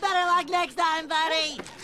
better luck next time, buddy.